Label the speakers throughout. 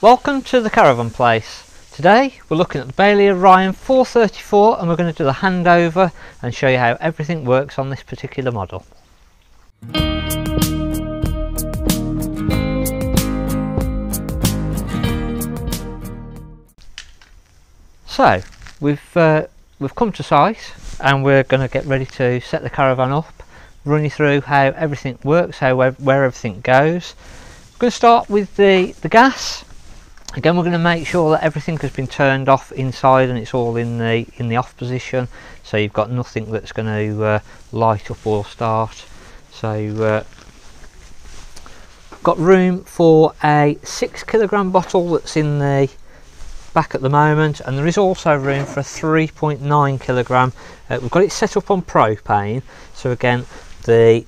Speaker 1: Welcome to the Caravan Place. Today we're looking at the Bailey Orion 434 and we're going to do the handover and show you how everything works on this particular model. So we've uh, we've come to site and we're going to get ready to set the caravan up, run you through how everything works, how where everything goes. We're going to start with the the gas again we're going to make sure that everything has been turned off inside and it's all in the in the off position. So you've got nothing that's going to uh, light up or start. So uh, got room for a six kilogram bottle that's in the back at the moment. And there is also room for a 3.9 kilogram. Uh, we've got it set up on propane. So again the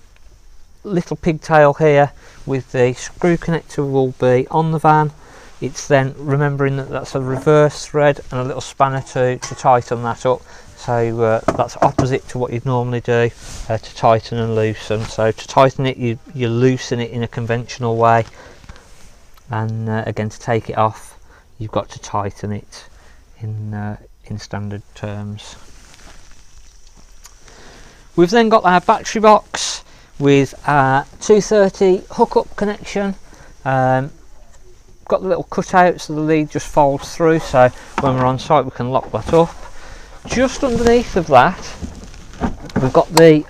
Speaker 1: little pigtail here with the screw connector will be on the van it's then remembering that that's a reverse thread and a little spanner to, to tighten that up. So uh, that's opposite to what you'd normally do uh, to tighten and loosen. So to tighten it you, you loosen it in a conventional way. And uh, again to take it off you've got to tighten it in uh, in standard terms. We've then got our battery box with our 230 hookup connection. Um, got the little cutout so the lead just folds through so when we're on site we can lock that up. Just underneath of that we've got the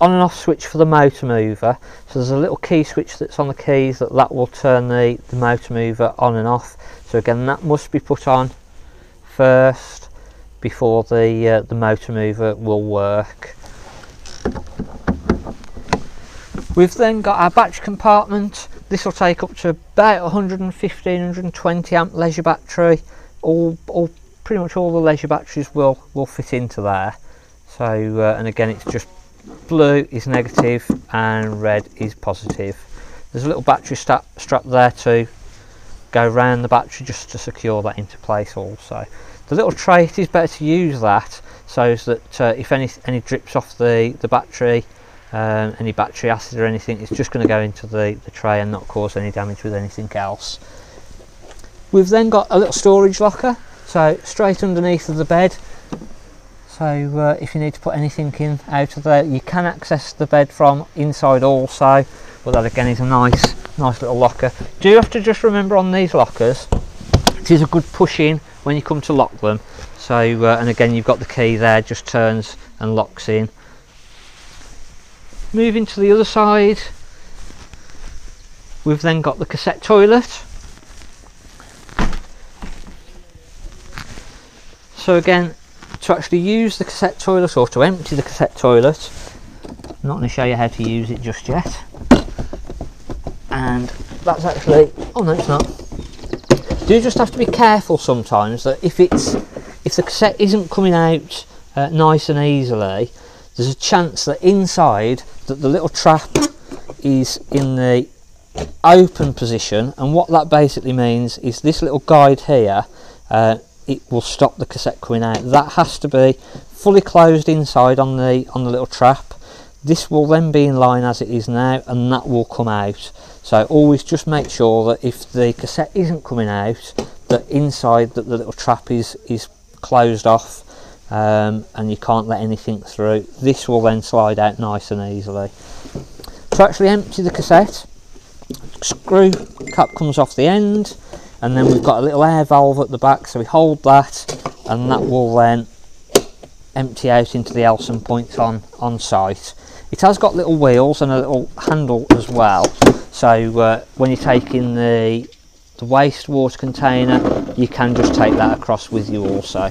Speaker 1: on and off switch for the motor mover. So there's a little key switch that's on the keys that that will turn the, the motor mover on and off. So again that must be put on first before the uh, the motor mover will work. We've then got our battery compartment this will take up to about 115 120 amp leisure battery. All all pretty much all the leisure batteries will will fit into there. So uh, and again it's just blue is negative and red is positive. There's a little battery strap strap there to go around the battery just to secure that into place also. The little tray it is better to use that so that uh, if any any drips off the the battery um, any battery acid or anything it's just going to go into the, the tray and not cause any damage with anything else. We've then got a little storage locker so straight underneath of the bed. So uh, if you need to put anything in out of there you can access the bed from inside also but that again is a nice nice little locker. Do you have to just remember on these lockers it is a good push in when you come to lock them. So uh, and again you've got the key there just turns and locks in moving to the other side. We've then got the cassette toilet. So again to actually use the cassette toilet or to empty the cassette toilet I'm not going to show you how to use it just yet. And that's actually oh no it's not. Do just have to be careful sometimes that if it's if the cassette isn't coming out uh, nice and easily there's a chance that inside that the little trap is in the open position and what that basically means is this little guide here uh, it will stop the cassette coming out. That has to be fully closed inside on the on the little trap. This will then be in line as it is now and that will come out. So always just make sure that if the cassette isn't coming out that inside that the little trap is is closed off um, and you can't let anything through. This will then slide out nice and easily. To actually empty the cassette, screw cap comes off the end and then we've got a little air valve at the back so we hold that and that will then empty out into the Elsan points on, on site. It has got little wheels and a little handle as well so uh, when you're taking the, the wastewater container you can just take that across with you also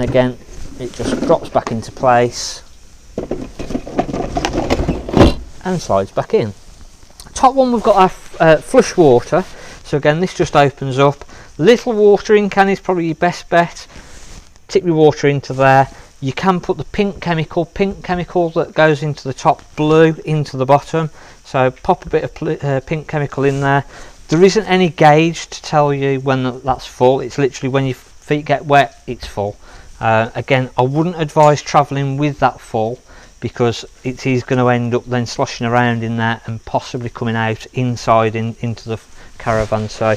Speaker 1: and again it just drops back into place and slides back in. Top one we've got our uh, flush water. So again this just opens up. Little watering can is probably your best bet. Tip your water into there. You can put the pink chemical pink chemical that goes into the top blue into the bottom. So pop a bit of uh, pink chemical in there. There isn't any gauge to tell you when that's full. It's literally when your feet get wet it's full uh, again, I wouldn't advise travelling with that full because it is going to end up then sloshing around in there and possibly coming out inside in, into the caravan so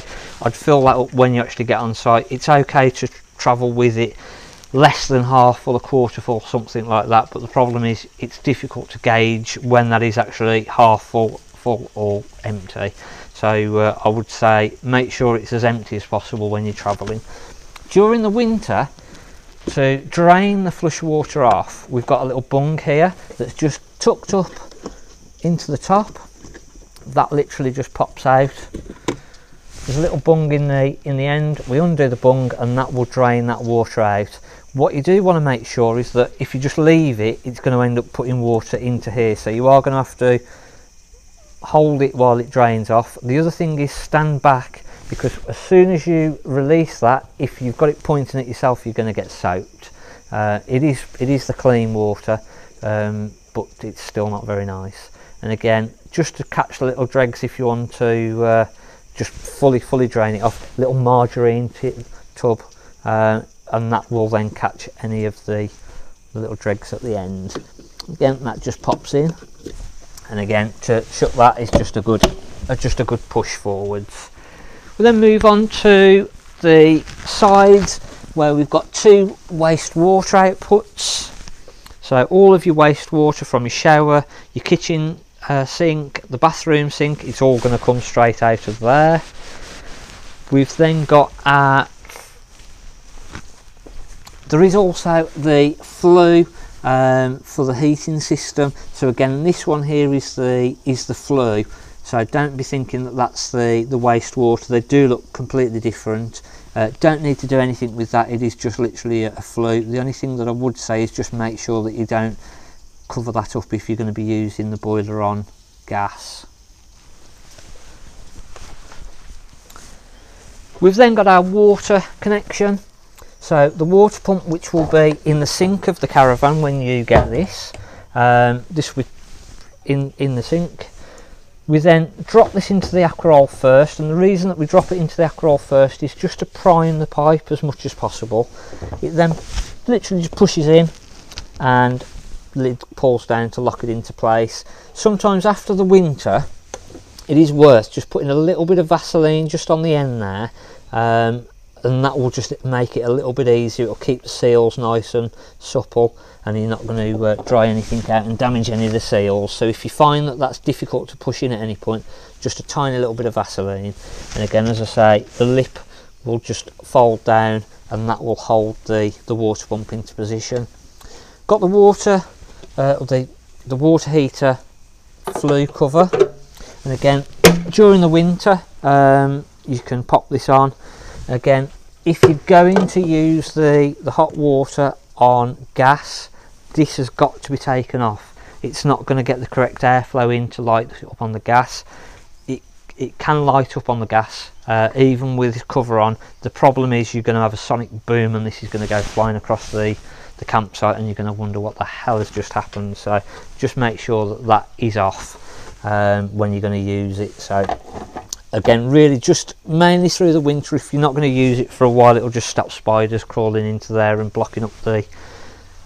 Speaker 1: I'd fill that up when you actually get on site it's okay to travel with it less than half full, a quarter full, something like that. But the problem is it's difficult to gauge when that is actually half full, full or empty. So uh, I would say make sure it's as empty as possible when you're travelling. During the winter, to drain the flush water off, we've got a little bung here that's just tucked up into the top. That literally just pops out. There's a little bung in the in the end. We undo the bung and that will drain that water out. What you do want to make sure is that if you just leave it it's going to end up putting water into here. So you are going to have to hold it while it drains off. The other thing is stand back because as soon as you release that if you've got it pointing at yourself you're going to get soaked. Uh, it is it is the clean water um, but it's still not very nice. And again just to catch the little dregs if you want to uh, just fully fully drain it off little margarine tub uh, and that will then catch any of the little dregs at the end. Again that just pops in. And again to shut that is just a good just a good push forwards we then move on to the sides where we've got two wastewater outputs so all of your wastewater from your shower your kitchen uh, sink the bathroom sink it's all going to come straight out of there we've then got our there is also the flue um, for the heating system. So again, this one here is the is the flue. So don't be thinking that that's the the wastewater. They do look completely different. Uh, don't need to do anything with that. It is just literally a, a. The only thing that I would say is just make sure that you don't cover that up if you're going to be using the boiler on gas. We've then got our water connection. So the water pump which will be in the sink of the caravan when you get this, um, this will in, in the sink. We then drop this into the Aquaroll first and the reason that we drop it into the Aquaroll first is just to prime the pipe as much as possible. It then literally just pushes in and lid pulls down to lock it into place. Sometimes after the winter it is worth just putting a little bit of Vaseline just on the end there um, and that will just make it a little bit easier it'll keep the seals nice and supple and you're not going to uh, dry anything out and damage any of the seals. So if you find that that's difficult to push in at any point just a tiny little bit of Vaseline. And again as I say the lip will just fold down and that will hold the the water pump into position. Got the water uh, the the water heater flue cover. And again during the winter um, you can pop this on again if you're going to use the the hot water on gas this has got to be taken off. It's not going to get the correct airflow in to light up on the gas. It it can light up on the gas uh, even with this cover on. The problem is you're going to have a sonic boom and this is going to go flying across the the campsite and you're going to wonder what the hell has just happened. So just make sure that that is off um, when you're going to use it. So again really just mainly through the winter if you're not going to use it for a while it'll just stop spiders crawling into there and blocking up the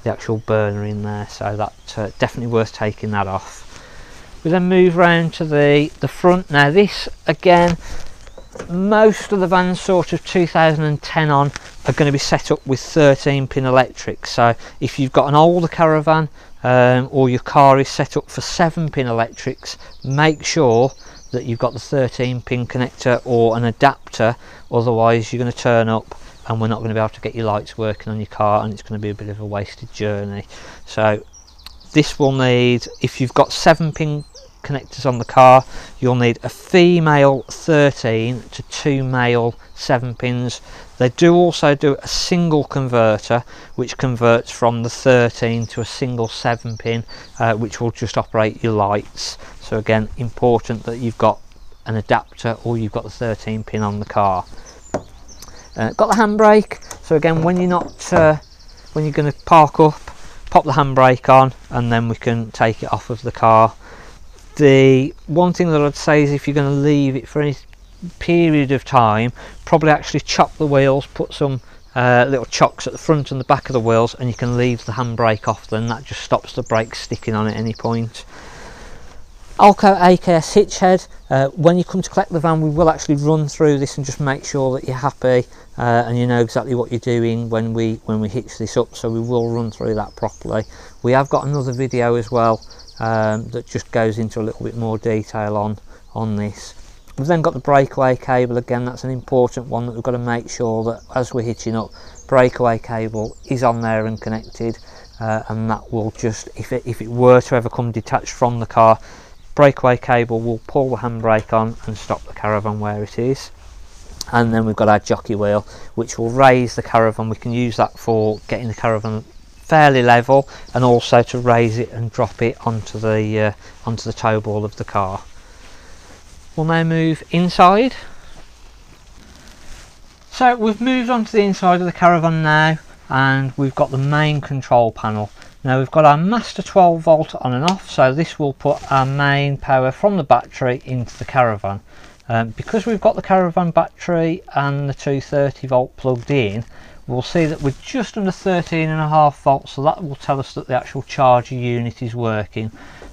Speaker 1: the actual burner in there. So that's uh, definitely worth taking that off. We then move round to the the front. Now this again most of the vans sort of 2010 on are going to be set up with 13 pin electric so if you've got an older caravan um, or your car is set up for 7 pin electrics make sure that you've got the 13 pin connector or an adapter otherwise you're going to turn up and we're not going to be able to get your lights working on your car and it's going to be a bit of a wasted journey. So this will need if you've got 7 pin connectors on the car. You'll need a female 13 to two male 7 pins. They do also do a single converter which converts from the 13 to a single 7 pin uh, which will just operate your lights. So again important that you've got an adapter or you've got the 13 pin on the car. Uh, got the handbrake. So again when you're not uh, when you're going to park up pop the handbrake on and then we can take it off of the car the one thing that I'd say is if you're going to leave it for any period of time probably actually chop the wheels put some uh, little chocks at the front and the back of the wheels and you can leave the handbrake off then that just stops the brake sticking on at any point. AL-KO AKS hitch head, uh, when you come to collect the van we will actually run through this and just make sure that you're happy uh, and you know exactly what you're doing when we when we hitch this up so we will run through that properly. We have got another video as well um, that just goes into a little bit more detail on on this. We've then got the breakaway cable again that's an important one that we've got to make sure that as we're hitching up breakaway cable is on there and connected uh, and that will just if it, if it were to ever come detached from the car breakaway cable will pull the handbrake on and stop the caravan where it is and then we've got our jockey wheel which will raise the caravan we can use that for getting the caravan fairly level and also to raise it and drop it onto the uh, onto the tow ball of the car We'll now move inside. So we've moved on to the inside of the caravan now and we've got the main control panel. Now we've got our master 12 volt on and off so this will put our main power from the battery into the caravan. Um, because we've got the caravan battery and the 230 volt plugged in we'll see that we're just under 13 and a half volts so that will tell us that the actual charger unit is working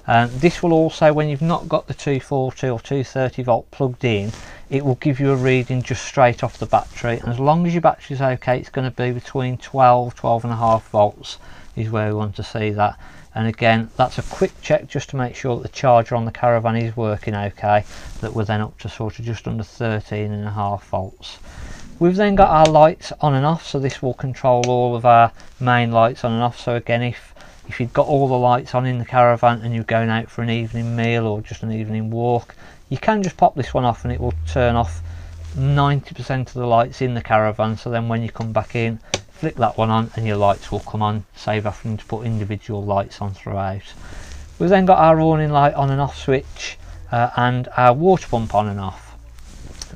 Speaker 1: um, this will also, when you've not got the 240 or 230 volt plugged in, it will give you a reading just straight off the battery. And as long as your battery is okay, it's going to be between 12, 12 and a half volts is where we want to see that. And again, that's a quick check just to make sure that the charger on the caravan is working okay, that we're then up to sort of just under 13 and a half volts. We've then got our lights on and off, so this will control all of our main lights on and off. So again, if if you've got all the lights on in the caravan and you're going out for an evening meal or just an evening walk you can just pop this one off and it will turn off 90% of the lights in the caravan. So then when you come back in flick that one on and your lights will come on save having to put individual lights on throughout. We've then got our warning light on and off switch uh, and our water pump on and off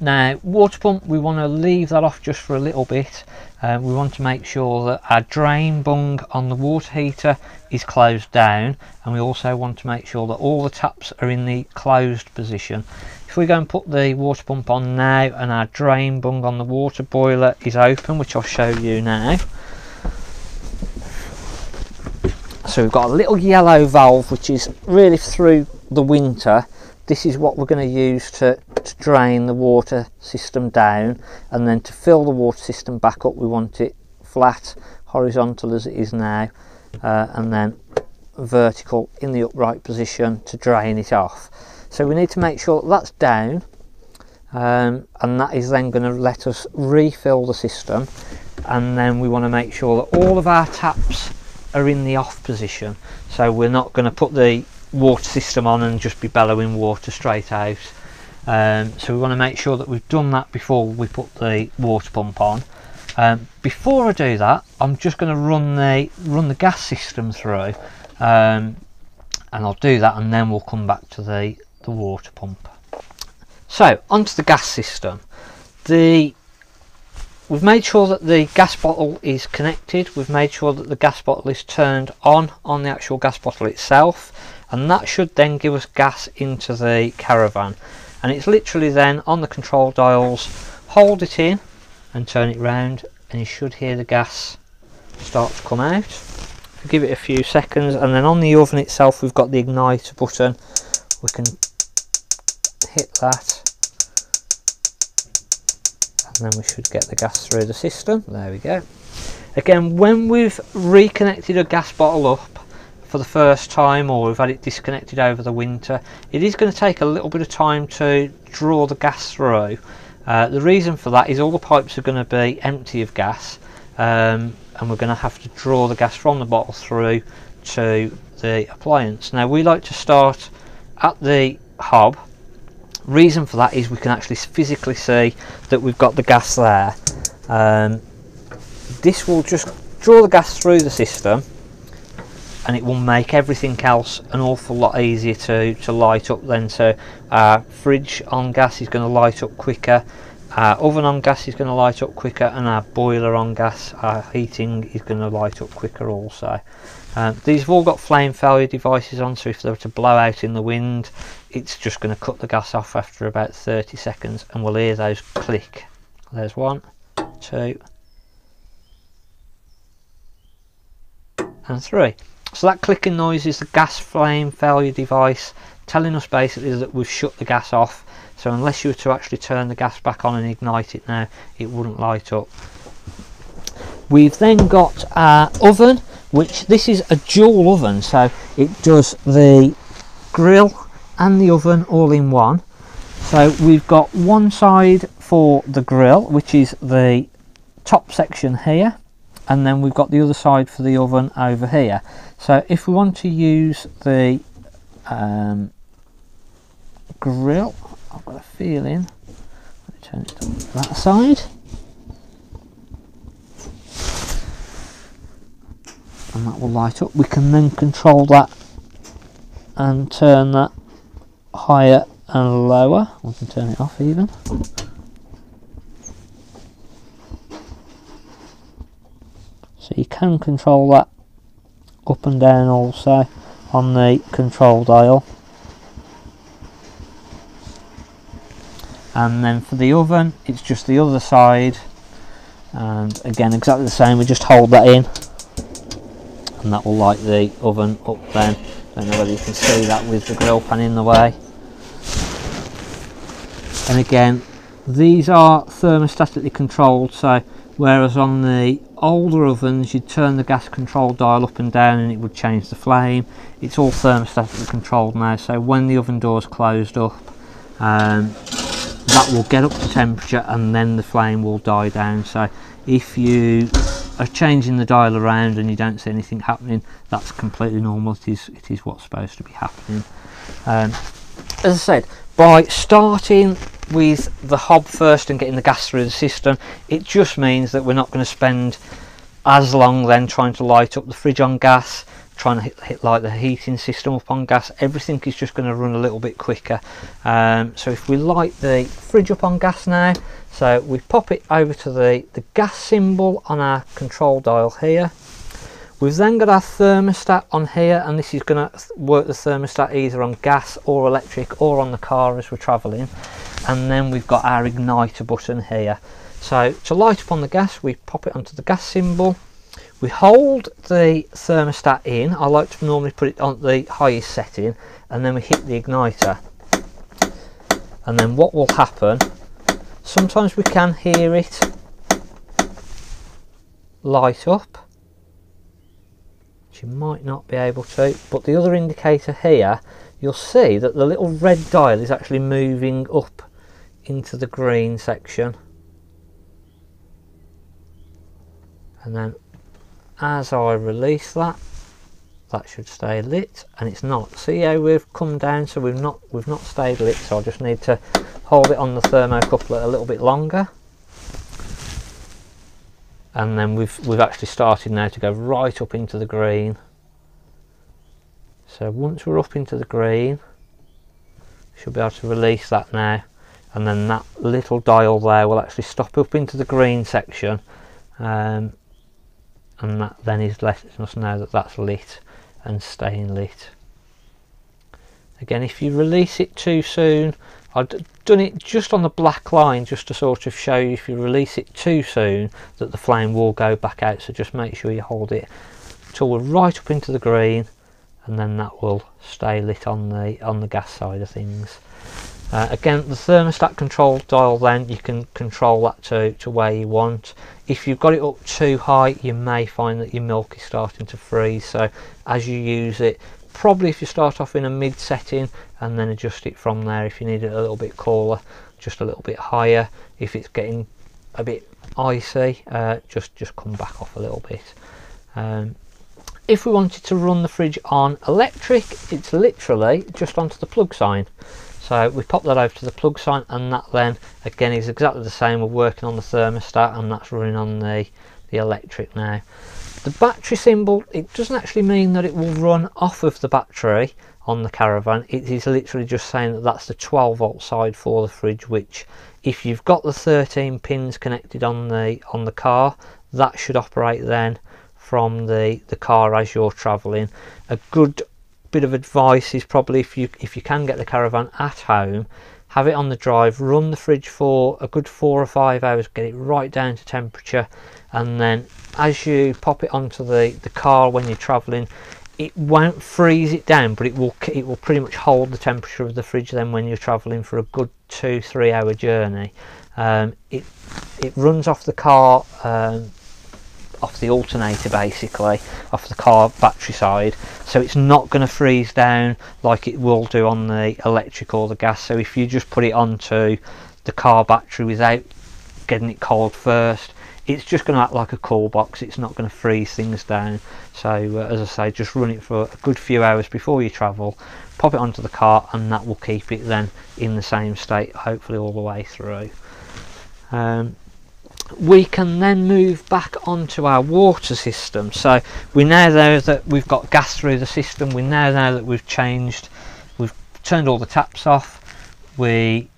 Speaker 1: now water pump we want to leave that off just for a little bit. Uh, we want to make sure that our drain bung on the water heater is closed down and we also want to make sure that all the taps are in the closed position. If we go and put the water pump on now and our drain bung on the water boiler is open which I'll show you now. So we've got a little yellow valve which is really through the winter this is what we're going to use to, to drain the water system down and then to fill the water system back up we want it flat horizontal as it is now uh, and then vertical in the upright position to drain it off. So we need to make sure that that's down um, and that is then going to let us refill the system and then we want to make sure that all of our taps are in the off position. So we're not going to put the water system on and just be bellowing water straight out. Um, so we want to make sure that we've done that before we put the water pump on. Um, before I do that I'm just going to run the run the gas system through um, and I'll do that and then we'll come back to the the water pump. So onto the gas system. The We've made sure that the gas bottle is connected, we've made sure that the gas bottle is turned on on the actual gas bottle itself and that should then give us gas into the caravan. And it's literally then on the control dials hold it in and turn it round and you should hear the gas start to come out. Give it a few seconds and then on the oven itself we've got the igniter button. We can hit that and then we should get the gas through the system. There we go. Again when we've reconnected a gas bottle up for the first time or we've had it disconnected over the winter it is going to take a little bit of time to draw the gas through. Uh, the reason for that is all the pipes are going to be empty of gas um, and we're going to have to draw the gas from the bottle through to the appliance. Now we like to start at the hob reason for that is we can actually physically see that we've got the gas there. Um, this will just draw the gas through the system and it will make everything else an awful lot easier to, to light up then. So our fridge on gas is going to light up quicker. Our oven on gas is going to light up quicker and our boiler on gas our heating is going to light up quicker also. Um, these have all got flame failure devices on so if they were to blow out in the wind it's just going to cut the gas off after about 30 seconds and we'll hear those click. There's one two and 3. So that clicking noise is the gas flame failure device telling us basically that we've shut the gas off. So unless you were to actually turn the gas back on and ignite it now, it wouldn't light up. We've then got our oven, which this is a dual oven, so it does the grill and the oven all in one. So we've got one side for the grill, which is the top section here, and then we've got the other side for the oven over here. So if we want to use the um, grill, I've got a feeling, turn it to that side. and that will light up we can then control that and turn that higher and lower we can turn it off even so you can control that up and down also on the control dial. And then for the oven it's just the other side. And again exactly the same we just hold that in. And that will light the oven up then. Don't know whether you can see that with the grill pan in the way. And again these are thermostatically controlled so whereas on the older ovens you'd turn the gas control dial up and down and it would change the flame it's all thermostatically controlled now so when the oven door is closed up um, that will get up to temperature and then the flame will die down so if you are changing the dial around and you don't see anything happening, that's completely normal. It is, it is what's supposed to be happening. Um, as I said, by starting with the hob first and getting the gas through the system, it just means that we're not going to spend as long then trying to light up the fridge on gas trying to hit, hit like the heating system up on gas everything is just going to run a little bit quicker um, so if we light the fridge up on gas now so we pop it over to the, the gas symbol on our control dial here. We've then got our thermostat on here and this is going to work the thermostat either on gas or electric or on the car as we're travelling. And then we've got our igniter button here. So to light up on the gas we pop it onto the gas symbol. We hold the thermostat in. I like to normally put it on the highest setting and then we hit the igniter. And then what will happen sometimes we can hear it light up you might not be able to but the other indicator here you'll see that the little red dial is actually moving up into the green section. And then as I release that that should stay lit and it's not. See how we've come down so we've not we've not stayed lit so I just need to hold it on the thermocoupler a little bit longer. And then we've we've actually started now to go right up into the green. So once we're up into the green should be able to release that now and then that little dial there will actually stop up into the green section um, and that then is letting us know that that's lit and staying lit. Again, if you release it too soon, I've done it just on the black line just to sort of show you if you release it too soon that the flame will go back out. So just make sure you hold it till we're right up into the green and then that will stay lit on the on the gas side of things. Uh, again, the thermostat control dial then, you can control that to, to where you want. If you've got it up too high, you may find that your milk is starting to freeze. So as you use it, probably if you start off in a mid setting and then adjust it from there. If you need it a little bit cooler, just a little bit higher. If it's getting a bit icy, uh, just, just come back off a little bit. Um, if we wanted to run the fridge on electric, it's literally just onto the plug sign. So we pop that over to the plug sign and that then again is exactly the same. We're working on the thermostat and that's running on the, the electric now. The battery symbol, it doesn't actually mean that it will run off of the battery on the caravan. It is literally just saying that that's the 12 volt side for the fridge, which if you've got the 13 pins connected on the on the car, that should operate then from the, the car as you're travelling. A good bit of advice is probably if you if you can get the caravan at home have it on the drive, run the fridge for a good four or five hours, get it right down to temperature, and then as you pop it onto the, the car when you're travelling, it won't freeze it down, but it will it will pretty much hold the temperature of the fridge then when you're travelling for a good two three hour journey. Um, it it runs off the car um, off the alternator basically off the car battery side. So it's not going to freeze down like it will do on the electric or the gas. So if you just put it onto the car battery without getting it cold first it's just going to act like a cool box. It's not going to freeze things down. So uh, as I say just run it for a good few hours before you travel pop it onto the car and that will keep it then in the same state hopefully all the way through. Um, we can then move back onto our water system. So we now know that we've got gas through the system. We now know that we've changed we've turned all the taps off. We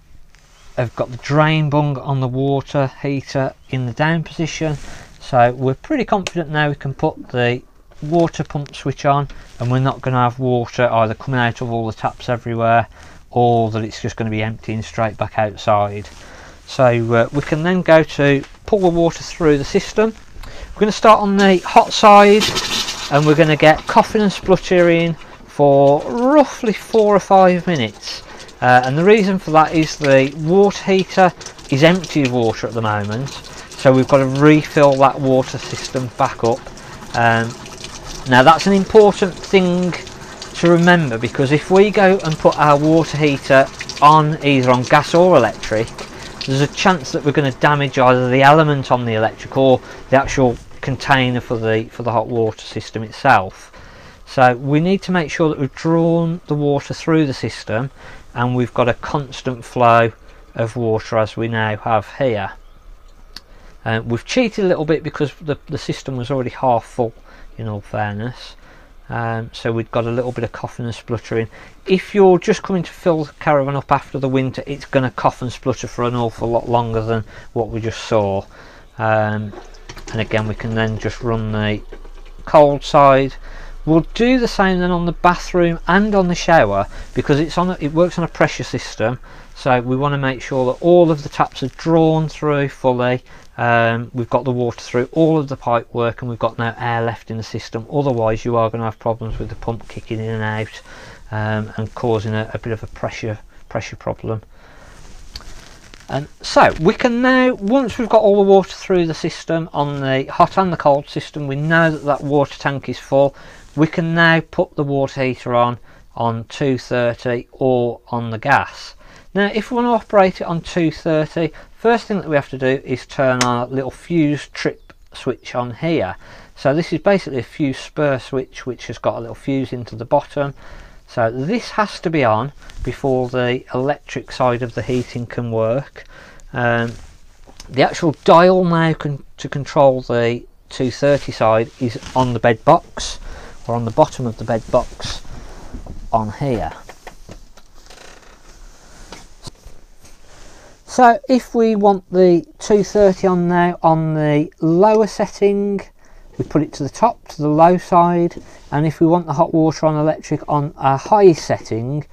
Speaker 1: have got the drain bung on the water heater in the down position. So we're pretty confident now we can put the water pump switch on and we're not going to have water either coming out of all the taps everywhere or that it's just going to be emptying straight back outside. So uh, we can then go to pull the water through the system. We're going to start on the hot side and we're going to get coughing and spluttering for roughly four or five minutes. Uh, and the reason for that is the water heater is empty of water at the moment. So we've got to refill that water system back up. Um, now that's an important thing to remember because if we go and put our water heater on either on gas or electric there's a chance that we're going to damage either the element on the electric or the actual container for the for the hot water system itself. So we need to make sure that we've drawn the water through the system and we've got a constant flow of water as we now have here. Uh, we've cheated a little bit because the, the system was already half full in all fairness um, so we've got a little bit of coughing and spluttering. If you're just coming to fill the caravan up after the winter it's going to cough and splutter for an awful lot longer than what we just saw. Um, and again we can then just run the cold side we'll do the same then on the bathroom and on the shower because it's on a, it works on a pressure system. So we want to make sure that all of the taps are drawn through fully. Um, we've got the water through all of the pipe work and we've got no air left in the system. Otherwise you are going to have problems with the pump kicking in and out um, and causing a, a, bit of a pressure pressure problem. And so we can now once we've got all the water through the system on the hot and the cold system we know that that water tank is full we can now put the water heater on on 230 or on the gas now if we want to operate it on 230, first thing that we have to do is turn our little fuse trip switch on here. So this is basically a fuse spur switch which has got a little fuse into the bottom. So this has to be on before the electric side of the heating can work. Um, the actual dial now can, to control the 230 side is on the bed box or on the bottom of the bed box on here. So if we want the 230 on now on the lower setting, we put it to the top, to the low side, and if we want the hot water on electric on a high setting,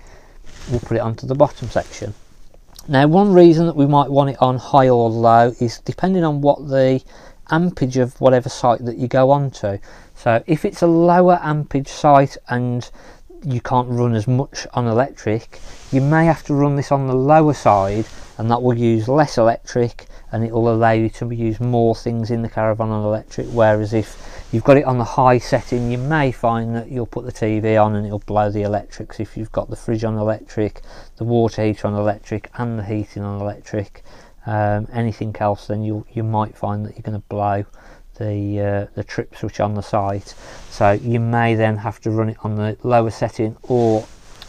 Speaker 1: we'll put it onto the bottom section. Now one reason that we might want it on high or low is depending on what the ampage of whatever site that you go onto. So if it's a lower ampage site and you can't run as much on electric, you may have to run this on the lower side and that will use less electric and it will allow you to use more things in the caravan on electric whereas if you've got it on the high setting you may find that you'll put the TV on and it'll blow the electrics if you've got the fridge on electric the water heater on electric and the heating on electric um, anything else then you you might find that you're going to blow the uh, the trip switch on the site so you may then have to run it on the lower setting or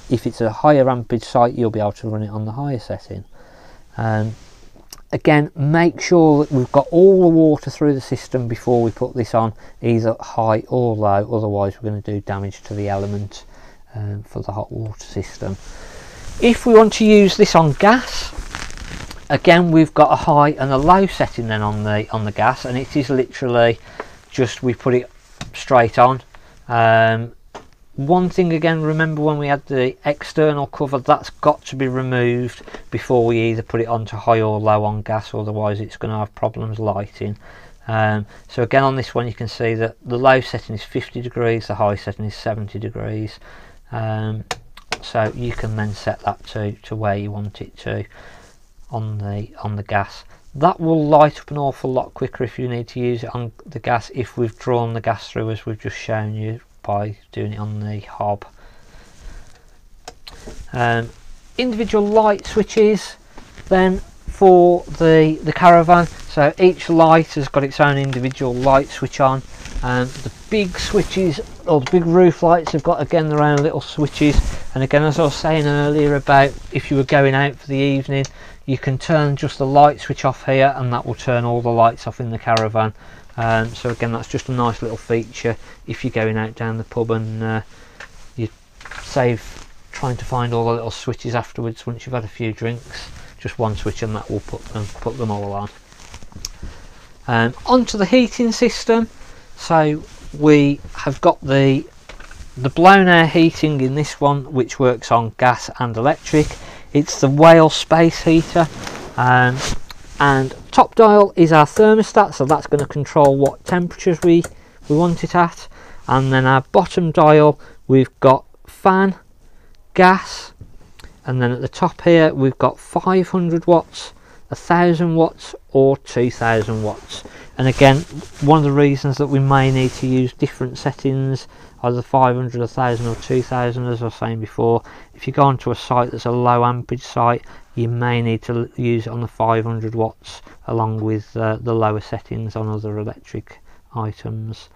Speaker 1: if it's a higher ampage site you'll be able to run it on the higher setting um, again, make sure that we've got all the water through the system before we put this on, either high or low, otherwise we're going to do damage to the element um, for the hot water system. If we want to use this on gas, again we've got a high and a low setting then on the on the gas and it is literally just we put it straight on. Um, one thing again remember when we had the external cover that's got to be removed before we either put it onto high or low on gas otherwise it's going to have problems lighting. Um, so again on this one you can see that the low setting is 50 degrees the high setting is 70 degrees. Um, so you can then set that to, to where you want it to on the on the gas. That will light up an awful lot quicker if you need to use it on the gas if we've drawn the gas through as we've just shown you by doing it on the hob. Um, individual light switches then for the the caravan. So each light has got its own individual light switch on. And the big switches or the big roof lights have got again their own little switches. And again as I was saying earlier about if you were going out for the evening you can turn just the light switch off here and that will turn all the lights off in the caravan. Um, so again that's just a nice little feature if you're going out down the pub and uh, you save trying to find all the little switches afterwards once you've had a few drinks. Just one switch and that will put them put them all on. Um, onto the heating system. So we have got the the blown air heating in this one which works on gas and electric it's the Whale space heater um, and top dial is our thermostat so that's going to control what temperatures we we want it at. And then our bottom dial we've got fan gas and then at the top here we've got 500 watts a thousand watts or 2000 watts. And again one of the reasons that we may need to use different settings either 500 1000 or 2000 as i was saying before if you go onto a site that's a low amperage site you may need to use it on the 500 watts along with uh, the lower settings on other electric items.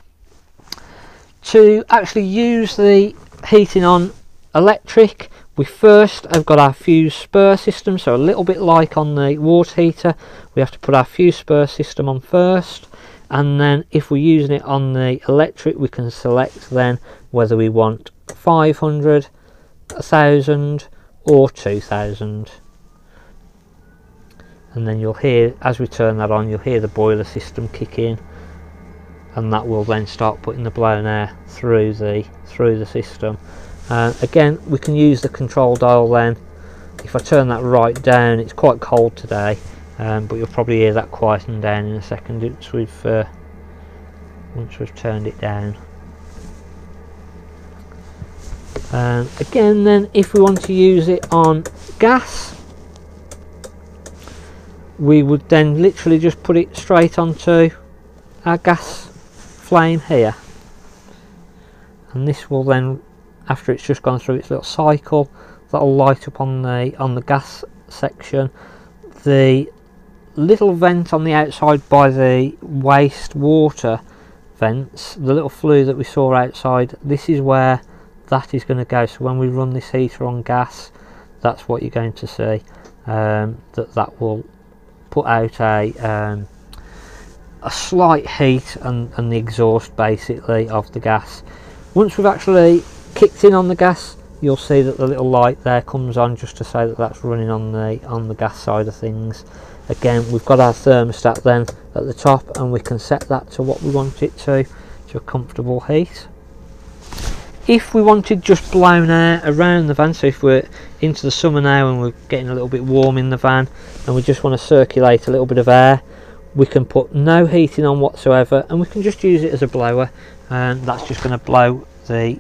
Speaker 1: To actually use the heating on electric we first have got our fuse spur system so a little bit like on the water heater we have to put our fuse spur system on first and then if we're using it on the electric we can select then whether we want 500 1000 or 2000 and then you'll hear as we turn that on you'll hear the boiler system kick in. And that will then start putting the blown air through the through the system. Uh, again we can use the control dial then. If I turn that right down it's quite cold today um, but you'll probably hear that quieten down in a second once we've uh, once we've turned it down. Um, again then if we want to use it on gas we would then literally just put it straight onto our gas flame here. And this will then after it's just gone through its little cycle that'll light up on the on the gas section the little vent on the outside by the waste water vents the little flue that we saw outside this is where that is going to go. So when we run this heater on gas that's what you're going to see um, that that will put out a um, a slight heat and, and the exhaust basically of the gas. Once we've actually kicked in on the gas you'll see that the little light there comes on just to say that that's running on the on the gas side of things again we've got our thermostat then at the top and we can set that to what we want it to to a comfortable heat. If we wanted just blown air around the van so if we're into the summer now and we're getting a little bit warm in the van and we just want to circulate a little bit of air we can put no heating on whatsoever and we can just use it as a blower and that's just going to blow the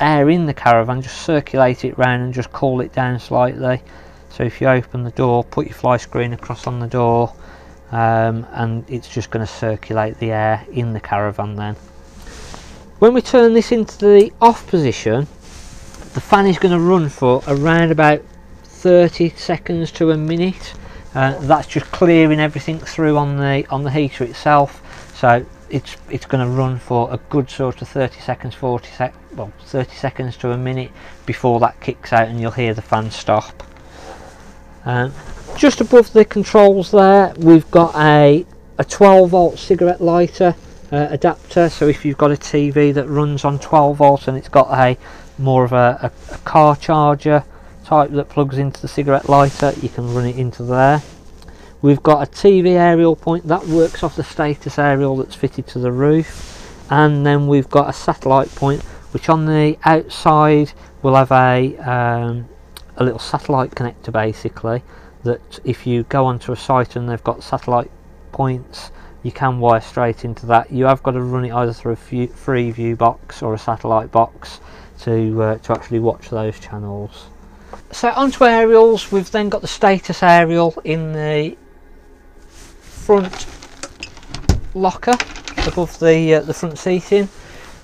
Speaker 1: air in the caravan just circulate it round and just cool it down slightly so if you open the door put your fly screen across on the door um, and it's just going to circulate the air in the caravan then. When we turn this into the off position the fan is going to run for around about 30 seconds to a minute. Uh, that's just clearing everything through on the on the heater itself. So it's it's going to run for a good sort of 30 seconds 40 sec well 30 seconds to a minute before that kicks out and you'll hear the fan stop um, just above the controls there we've got a a 12 volt cigarette lighter uh, adapter. So if you've got a TV that runs on 12 volts and it's got a more of a, a, a car charger type that plugs into the cigarette lighter you can run it into there. We've got a TV aerial point that works off the status aerial that's fitted to the roof. And then we've got a satellite point which on the outside will have a um, a little satellite connector basically that if you go onto a site and they've got satellite points you can wire straight into that. You have got to run it either through a Freeview box or a satellite box to uh, to actually watch those channels. So onto aerials. We've then got the status aerial in the front locker above the uh, the front seating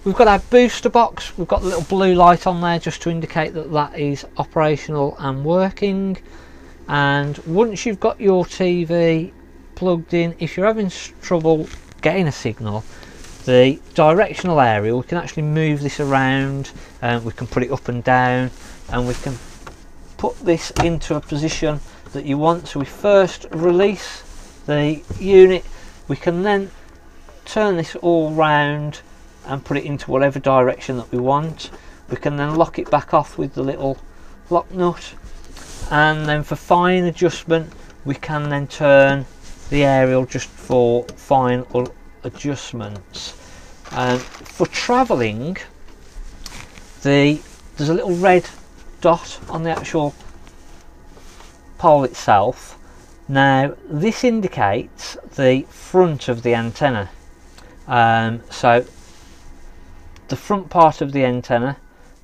Speaker 1: we've got our booster box. We've got the little blue light on there just to indicate that that is operational and working. And once you've got your TV plugged in if you're having trouble getting a signal the directional aerial we can actually move this around and we can put it up and down and we can put this into a position that you want. So we first release the unit. We can then turn this all round and put it into whatever direction that we want. We can then lock it back off with the little lock nut. And then for fine adjustment we can then turn the aerial just for final adjustments. And for travelling the there's a little red dot on the actual pole itself. Now this indicates the front of the antenna. Um, so the front part of the antenna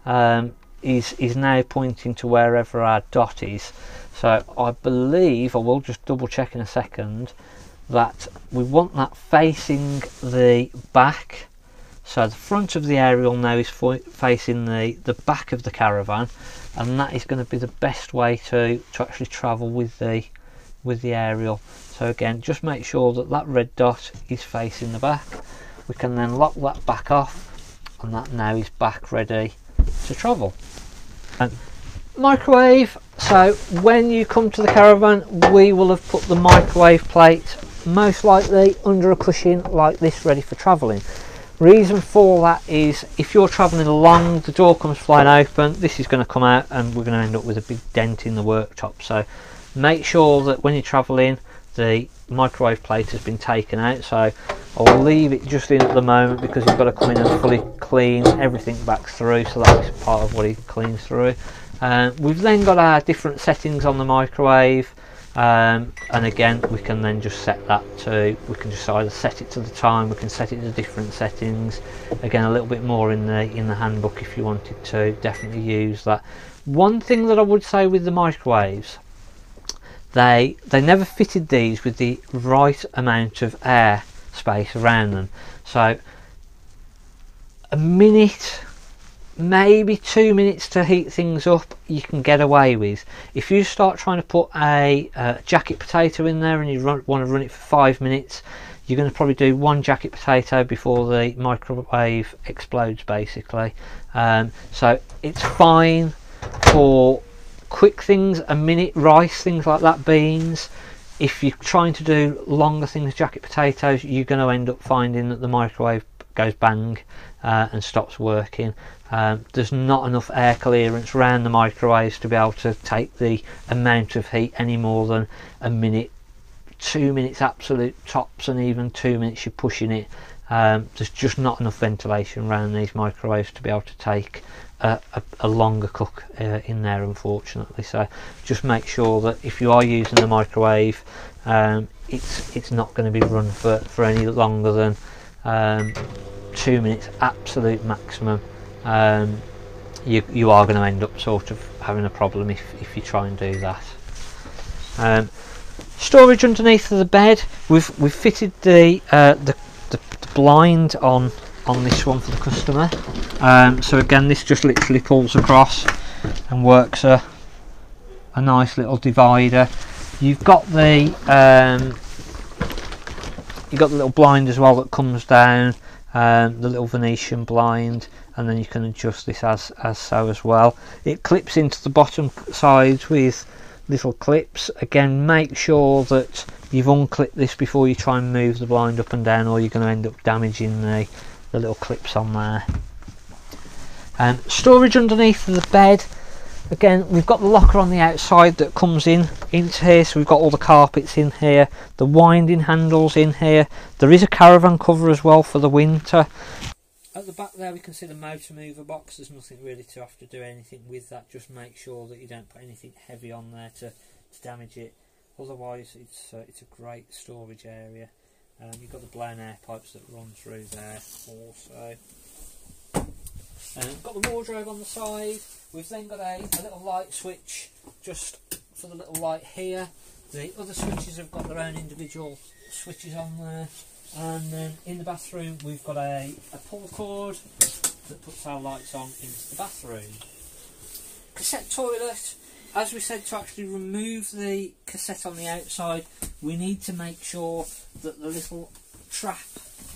Speaker 1: um, is is now pointing to wherever our dot is. So I believe I will just double check in a second that we want that facing the back. So the front of the aerial now is facing the the back of the caravan and that is going to be the best way to to actually travel with the with the aerial. So again just make sure that that red dot is facing the back. We can then lock that back off and that now is back ready to travel. And microwave. So when you come to the caravan we will have put the microwave plate most likely under a cushion like this ready for traveling reason for that is if you're traveling along the door comes flying open this is going to come out and we're going to end up with a big dent in the worktop. So make sure that when you're traveling the microwave plate has been taken out so I'll leave it just in at the moment because he's got to come in and fully clean everything back through so that's part of what he cleans through. Uh, we've then got our different settings on the microwave um, and again we can then just set that to we can just either set it to the time we can set it to different settings. Again a little bit more in the in the handbook if you wanted to definitely use that. One thing that I would say with the microwaves they they never fitted these with the right amount of air space around them. So a minute maybe two minutes to heat things up you can get away with. If you start trying to put a, a jacket potato in there and you run, want to run it for five minutes you're going to probably do one jacket potato before the microwave explodes basically. Um, so it's fine for quick things a minute rice things like that beans. If you're trying to do longer things jacket potatoes you're going to end up finding that the microwave goes bang uh, and stops working. Um, there's not enough air clearance around the microwaves to be able to take the amount of heat any more than a minute two minutes absolute tops and even two minutes you're pushing it. Um, there's just not enough ventilation around these microwaves to be able to take a, a, a longer cook uh, in there unfortunately. So just make sure that if you are using the microwave um, it's it's not going to be run for, for any longer than um, two minutes absolute maximum. Um, you, you are going to end up sort of having a problem if, if you try and do that. Um, storage underneath of the bed we've we've fitted the, uh, the, the the blind on on this one for the customer. Um, so again this just literally pulls across and works a, a nice little divider. You've got the um, you've got the little blind as well that comes down um, the little Venetian blind and then you can adjust this as, as so as well. It clips into the bottom sides with little clips. Again make sure that you've unclipped this before you try and move the blind up and down or you're going to end up damaging the the little clips on there. Um, storage underneath the bed. Again, we've got the locker on the outside that comes in into here, so we've got all the carpets in here, the winding handles in here. There is a caravan cover as well for the winter. at the back there we can see the motor mover box. There's nothing really to have to do anything with that. Just make sure that you don't put anything heavy on there to, to damage it. Otherwise, it's uh, it's a great storage area. Um, you've got the blown air pipes that run through there also. Um, got the wardrobe on the side. We've then got a, a little light switch just for the little light here. The other switches have got their own individual switches on there. And then in the bathroom we've got a, a pull cord that puts our lights on into the bathroom. Cassette toilet. As we said, to actually remove the cassette on the outside, we need to make sure that the little trap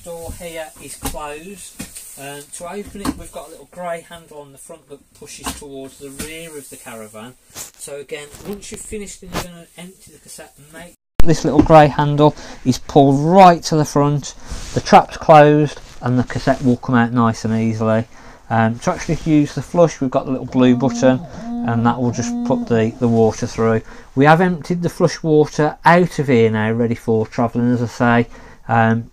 Speaker 1: door here is closed. Um, to open it, we've got a little grey handle on the front that pushes towards the rear of the caravan. So again, once you've finished and you're going to empty the cassette, and make this little grey handle is pulled right to the front, the trap's closed and the cassette will come out nice and easily. Um, to actually use the flush we've got the little blue button and that will just put the, the water through. We have emptied the flush water out of here now ready for travelling as I say. Um,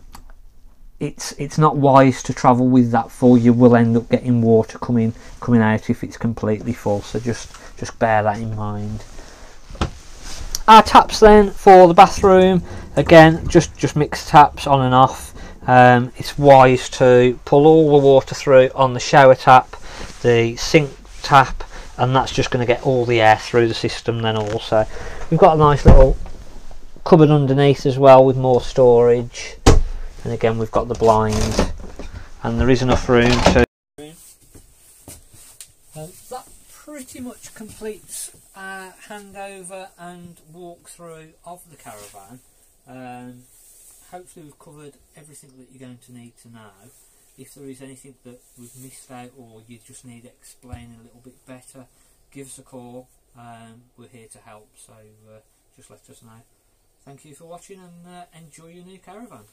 Speaker 1: it's it's not wise to travel with that full you will end up getting water coming coming out if it's completely full so just just bear that in mind our taps then for the bathroom again just just mix taps on and off um, it's wise to pull all the water through on the shower tap the sink tap and that's just going to get all the air through the system then also we've got a nice little cupboard underneath as well with more storage and again we've got the blind and there is enough room to uh, that pretty much completes our handover and walkthrough of the caravan. Um, hopefully we've covered everything that you're going to need to know. If there is anything that we've missed out or you just need explaining a little bit better, give us a call. Um, we're here to help, so uh, just let us know. Thank you for watching and uh, enjoy your new caravan.